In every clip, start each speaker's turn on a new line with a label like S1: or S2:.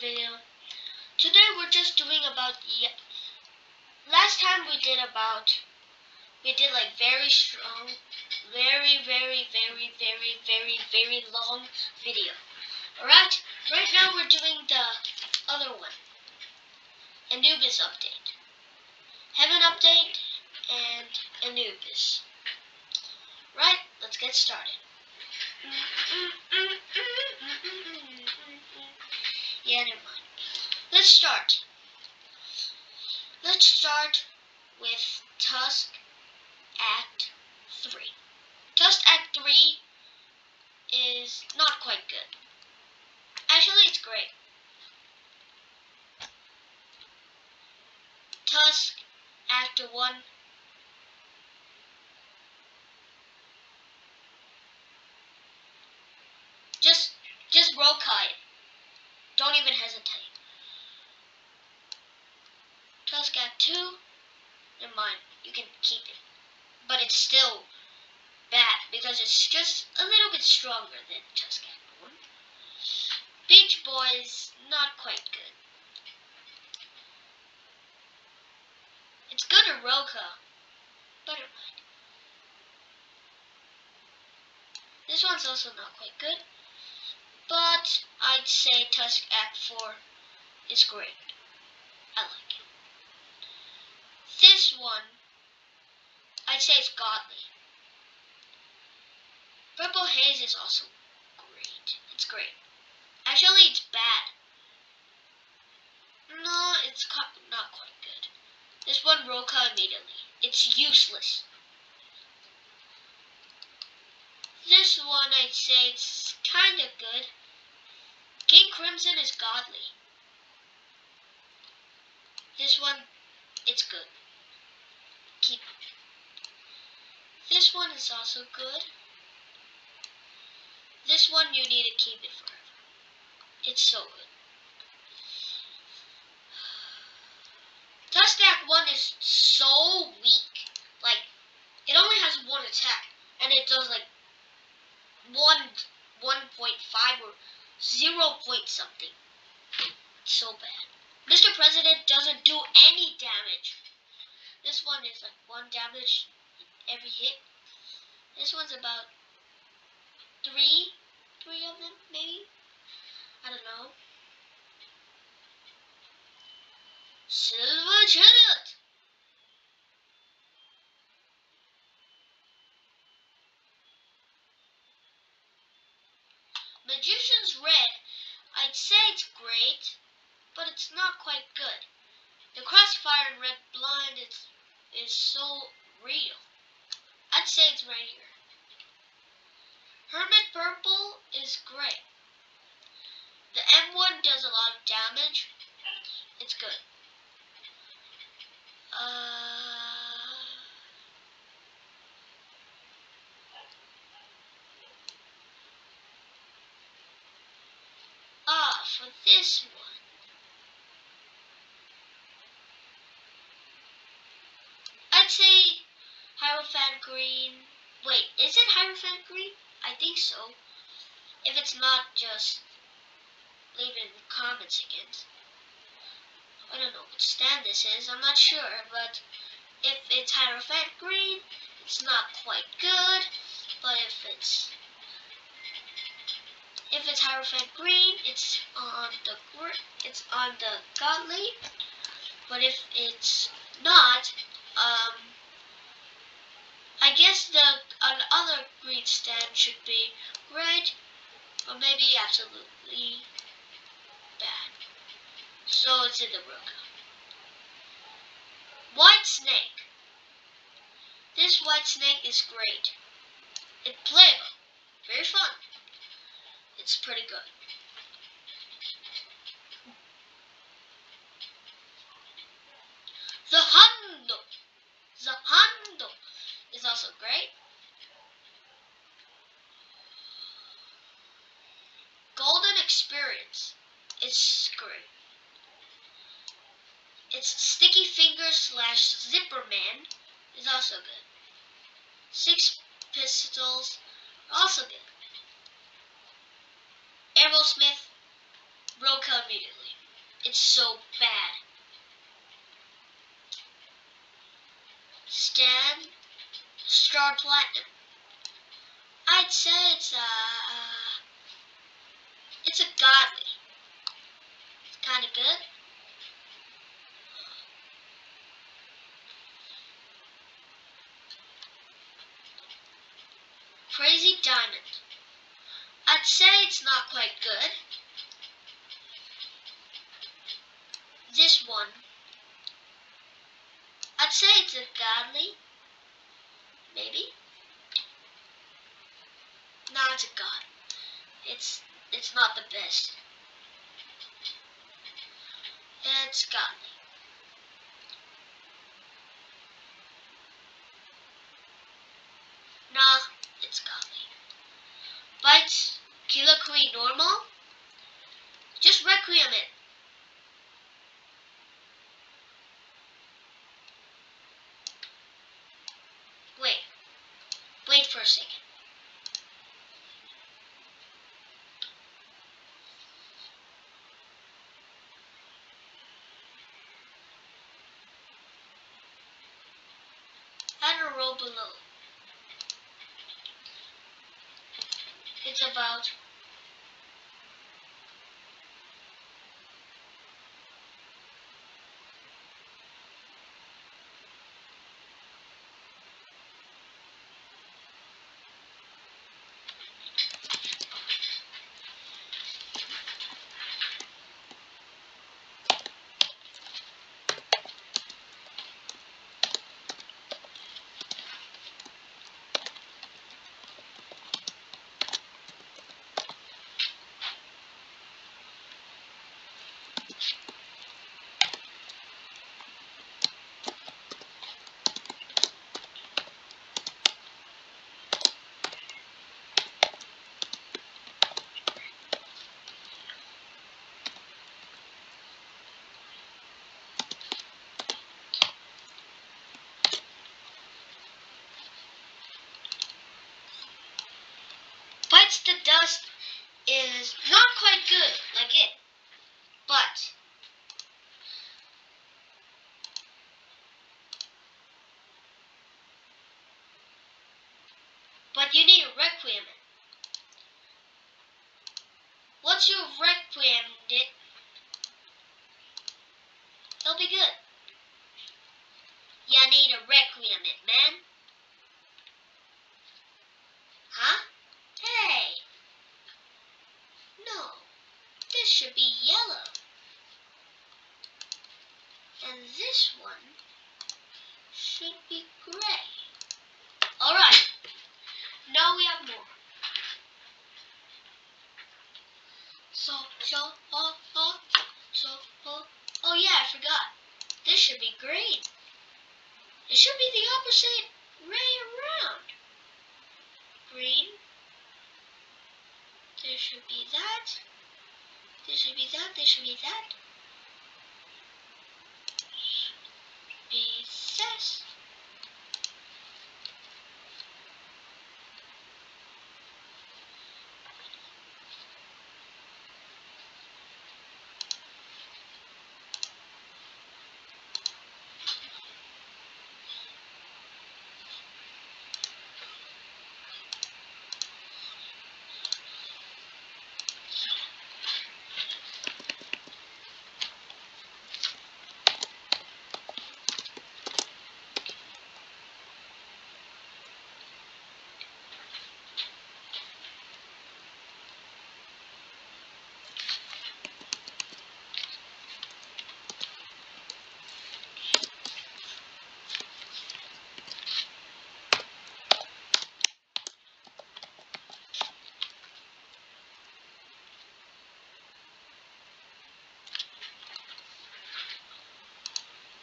S1: video. Today we're just doing about yeah. Last time we did about we did like very strong, very very very very very very long video. Alright, right now we're doing the other one. Anubis update. Heaven update and Anubis. Right, let's get started. Let's start. Let's start with Tusk Act 3. Tusk Act 3 is not quite good. Actually, it's great. Tusk Act 1 Just, just roll kite. Don't even hesitate. Tusk Act 2, never mind, you can keep it. But it's still bad because it's just a little bit stronger than Act 1. Beach Boys, not quite good. It's good to Roka, but. This one's also not quite good but I'd say Tusk Act 4 is great. I like it. This one, Say it's godly. Purple Haze is also great. It's great. Actually, it's bad. No, it's not quite good. This one Roka immediately. It's useless. This one, I'd say it's kind of good. King Crimson is godly. This one, it's good. Keep. This one is also good. This one, you need to keep it forever. It's so good. Act 1 is so weak. Like, it only has one attack. And it does like one 1.5 or 0 point something. So bad. Mr. President doesn't do any damage. This one is like one damage every hit. This one's about three, three of them maybe. I don't know. Silver Chariot. Magician's Red, I'd say it's great, but it's not quite good. The Crossfire in Red Bind is, is so real. Say it's right here. Hermit Purple is great. The M1 does a lot of damage. It's good. Uh... for this one. I'd say Hierophant Green. Wait, is it Hierophant Green? I think so. If it's not, just leave it in the comments again. I don't know what stand this is, I'm not sure, but if it's Hierophant Green, it's not quite good, but if it's if it's Hierophant Green, it's on the it's on the Godly. But if it's not, um, I guess the other green stand should be great, or maybe absolutely bad. So it's in the rook. White Snake. This white snake is great. It's playable. Very fun. It's pretty good. The Hondo. The Hondo is also great. Golden Experience is great. It's Sticky Fingers slash Zipper Man is also good. Six Pistols also good. Aerosmith, Roka immediately. It's so bad. Stan, Star Platinum. I'd say it's a, uh, it's a godly. It's kind of good. Crazy Diamond. I'd say it's not quite good. This one. I'd say it's a godly. Maybe. No, it's a god. It's it's not the best. It's godly. Nah, it's godly. Bites Killer Queen normal. Just Requiem it. Wait. Wait for a second. Add a row below. It's about The Dust is not quite good, like it. But you need a Requiem. Once you've Requiemed it, it'll be good. You need a Requiem it, man. Huh? Hey! No, this should be yellow. And this one should be gray. Alright, now we have more. So, so, oh, oh, so, oh, oh yeah, I forgot. This should be green. It should be the opposite way around. Green. There should be that. There should be that. There should be that. Be this.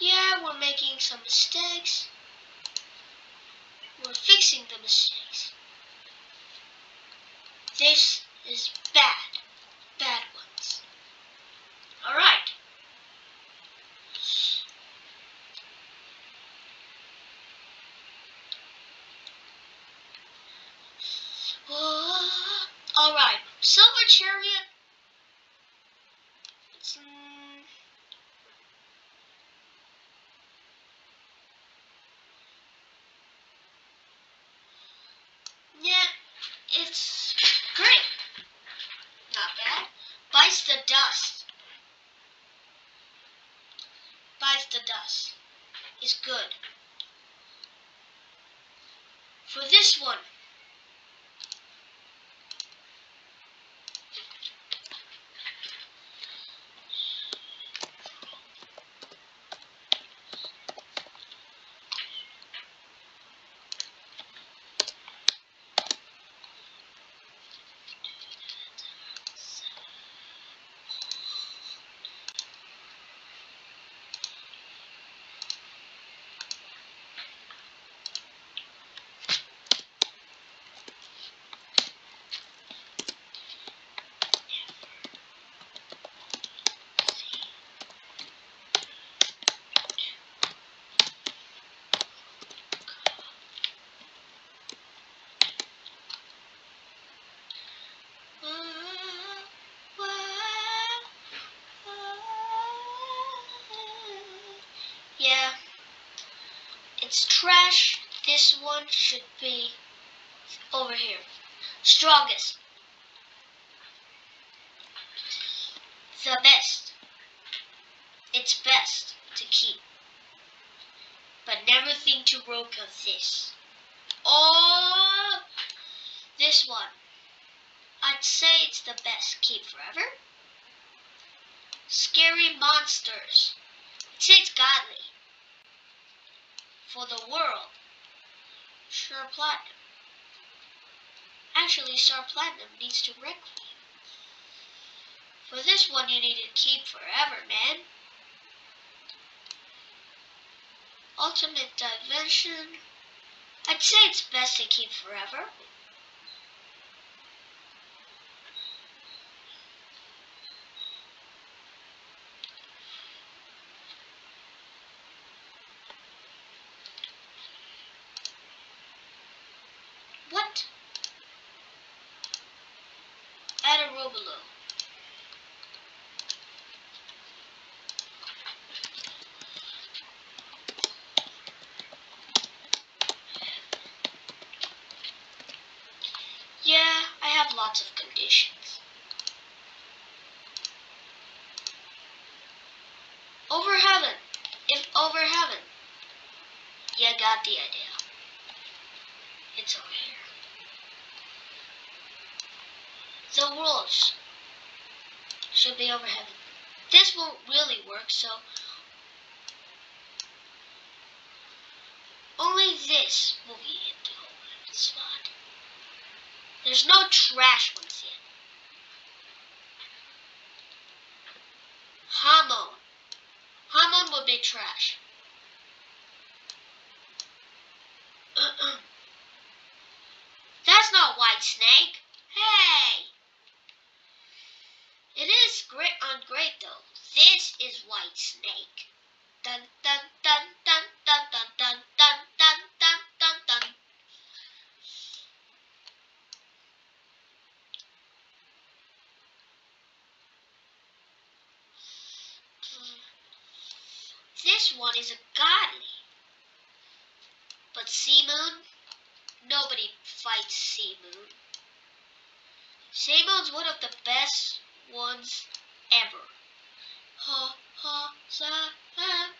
S1: Yeah, we're making some mistakes. We're fixing the mistakes. This is bad. Bad ones. Alright. Oh, Alright. Silver Chariot is good. For this one, Yeah, it's trash. This one should be over here. Strongest. The best. It's best to keep. But never think to broke of this. Oh, this one. I'd say it's the best. Keep forever. Scary monsters. It's godly. For the world. Star Platinum. Actually, Star Platinum needs to reclaim. For this one, you need to keep forever, man. Ultimate Dimension. I'd say it's best to keep forever. What? Add a row below. Yeah, I have lots of conditions. Over heaven. If over heaven. You got the idea. It's over here. The worlds should be over heaven. This won't really work, so only this will be in the slot. There's no trash ones yet. Hamon. Hamon would be trash. once ever. Sa, ha,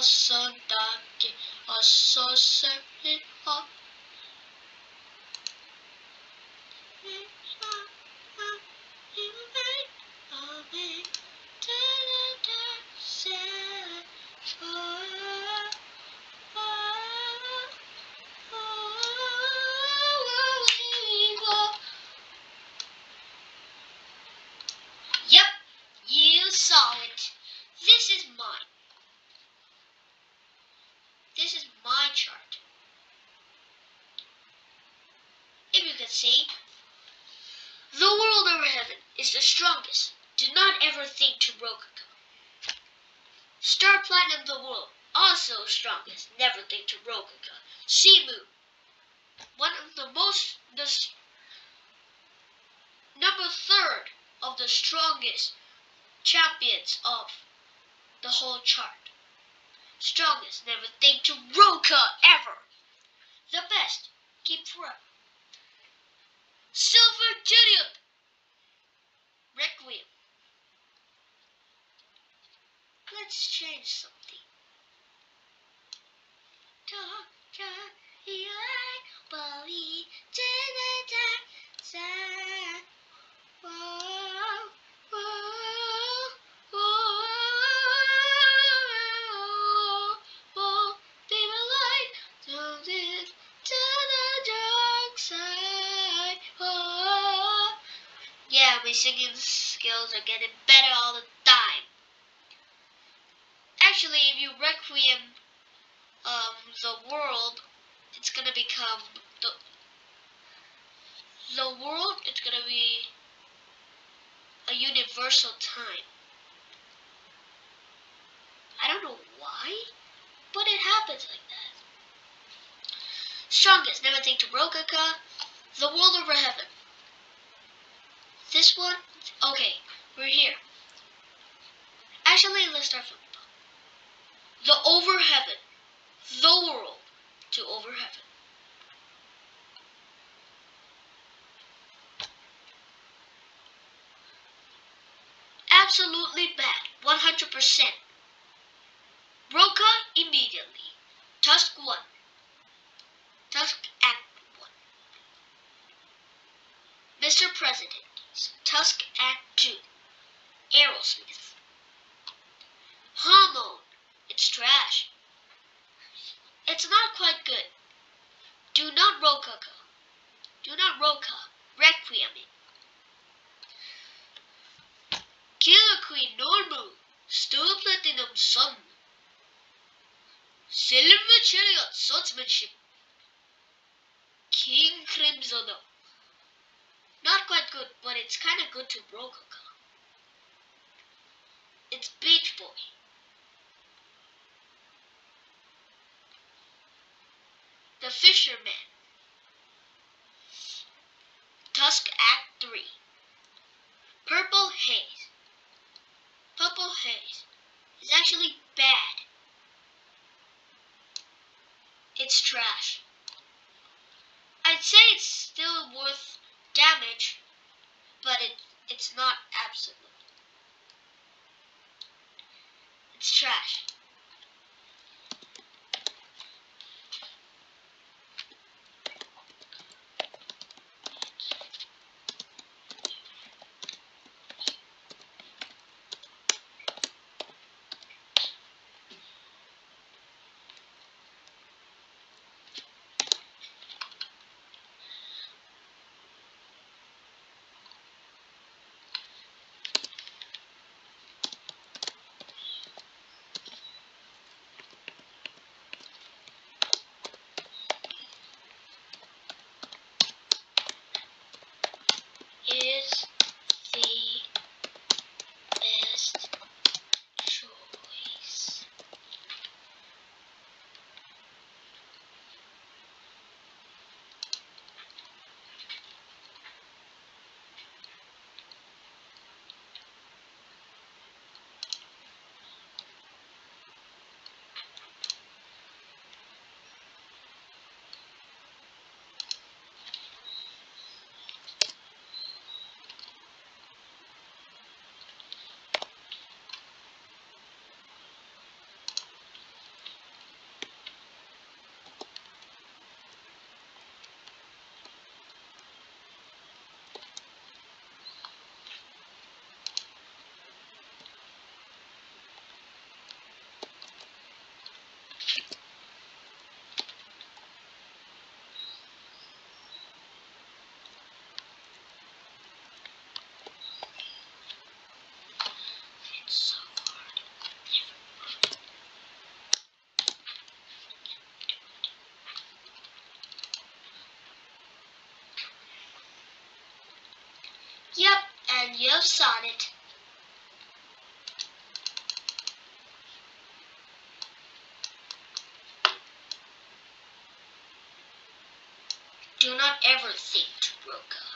S1: Osso que Osso Seco. Never think to Rokuga. Shimu, one of the most, the number third of the strongest champions of the whole chart. Strongest, never think to Roka ever. The best, keep forever. Silver Gideon, Requiem. Let's change something. Yeah, my singing skills are getting better all the time. Actually, if you requiem um, the world, it's gonna become the the world. It's gonna be a universal time. I don't know why, but it happens like that. Strongest, never think to Rokaka, the world over heaven. This one, okay, we're here. Actually, let's start from the over heaven, the world to over heaven. Absolutely bad, 100%. Roka immediately. Tusk 1. Tusk Act 1. Mr. President, Tusk Act 2. Aerosmith. Hamon. It's trash. It's not quite good. Do not Rokaka. Do not Roka. Requiem it. Queen Normal. Star Platinum Sun. Silver Chariot Swordsmanship. King Crimson. Not quite good, but it's kind of good to Rokaka. It's Beach Boy. The Fisherman. Tusk Act 3. Purple Haze. Purple Haze is actually bad. It's trash. I'd say it's still worth damage, but it it's not absolute. It's trash. and you've seen it. Do not ever think to grow up.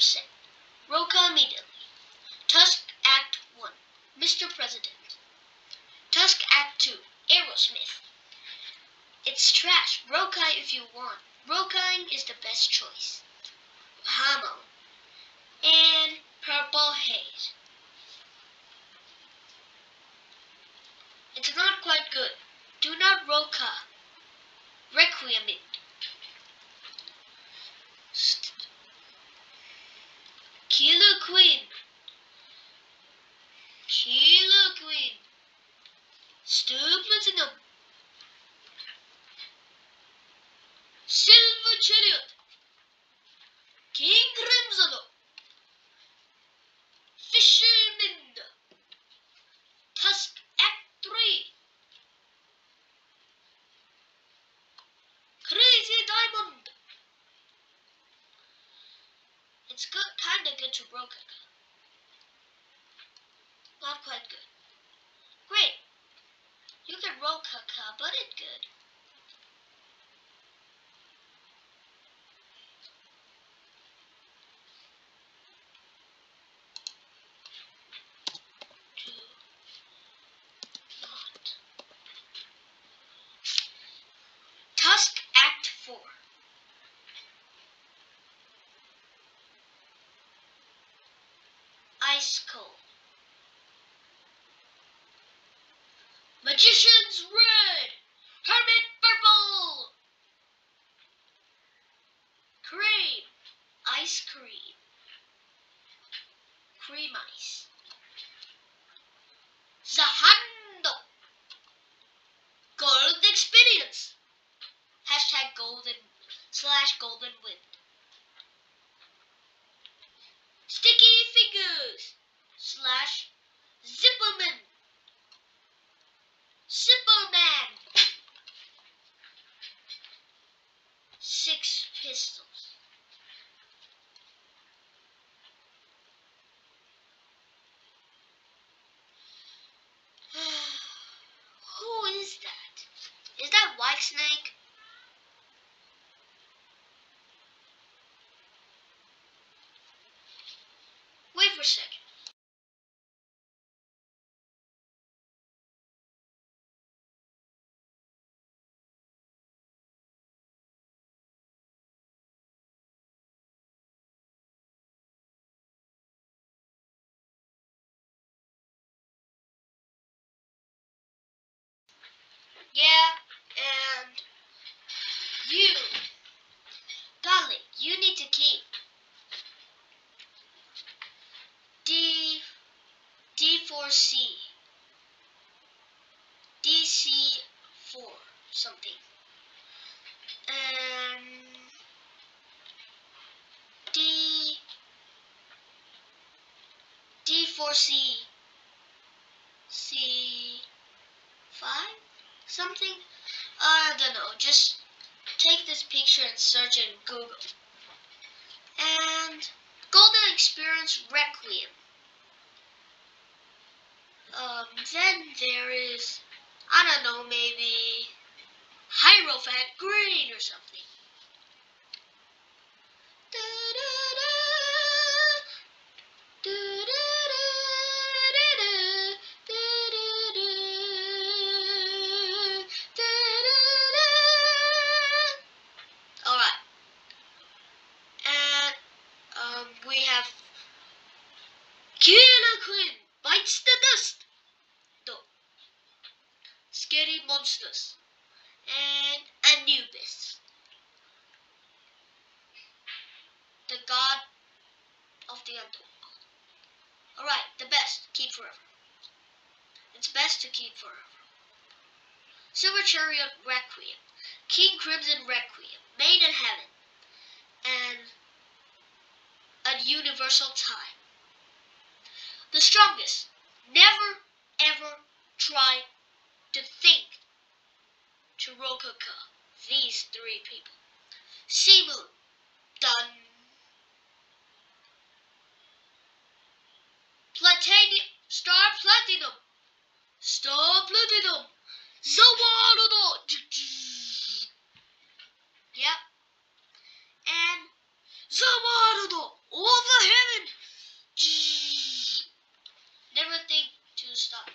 S1: 1%. Immediately. Tusk Act 1. Mr. President. Tusk Act 2. Aerosmith. It's trash. Roca if you want. Roll is the best choice. queen. to broken. second. Yeah, and you C. DC4 something. Um, D, D4C, C5 something? Uh, I don't know, just take this picture and search in Google. don't know, maybe Hyrule green or something. forever. Silver Chariot Requiem, King Crimson Requiem, Made in Heaven, and A Universal Time. The strongest, never ever try to think to Rococo, these three people. C-Moon, done. Platinum, Star Platinum. Star Platinum, Zawarudo. Yep. And Zawarudo, over heaven. Never think to stop